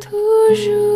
toujours.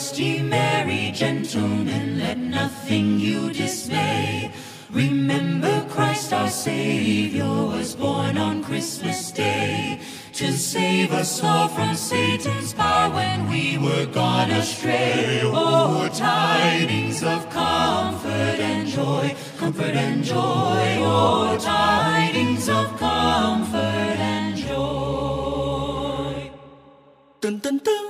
Ye merry gentlemen, let nothing you dismay. Remember Christ our Savior was born on Christmas Day to save us all from Satan's power when we were gone astray. Oh, tidings of comfort and joy, comfort and joy. Oh, tidings of comfort and joy. Dun, dun, dun.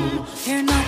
joy. Fear